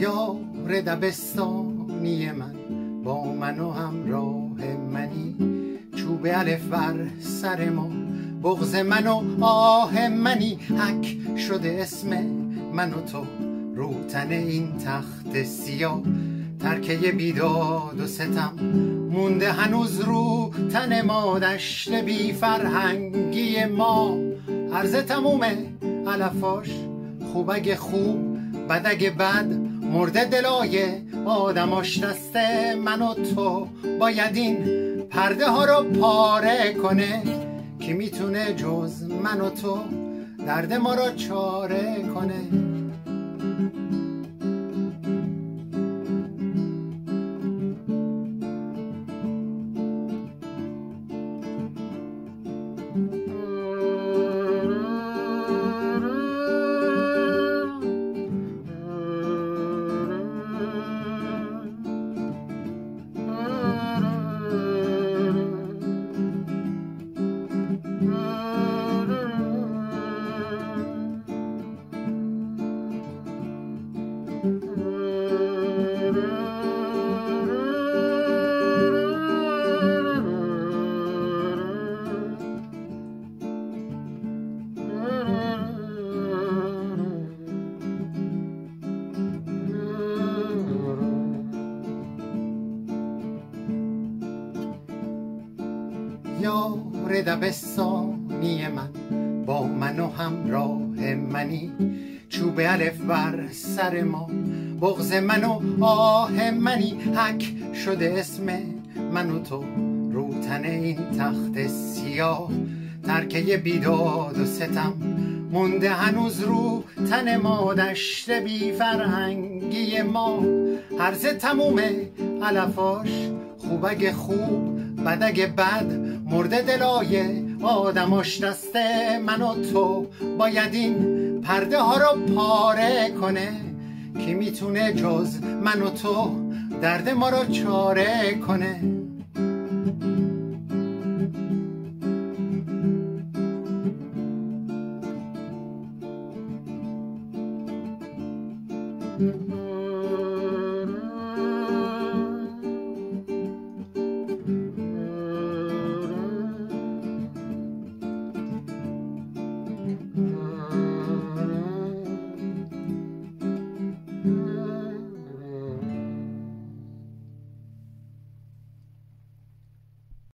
یار دبستانی من. با من و همراه منی. چوب الف بر سر ما. بغز من و آه منی. حک شده اسم من و تو. روتن این تخت سیاه. ترکه بیداد و ستم. مونده هنوز رو تن ما. دشت بی فرهنگی ما. عرض تمومه علفاش. خوب اگه خوب بد اگه بد. مرده دلای آدماش دست من و تو. باید این پرده ها رو پاره کنه کی می‌تونه جز من و تو درد ما رو چاره کنه. یار دبستانی من با من و همراه منی چوب الف بر سر ما. بغز من و آه منی حک شده اسم من و تو. روتن این تخت سیاه ترکه بیداد و ستم. مونده هنوز رو تن ما دشت بی فرهنگی ما. هرز تمومه علفاش خوب اگه خوب بد اگه بد. مرده دلای آدماش دست من و تو باید این پرده ها رو پاره کنه کی می‌تونه جز من و تو درد ما رو چاره کنه.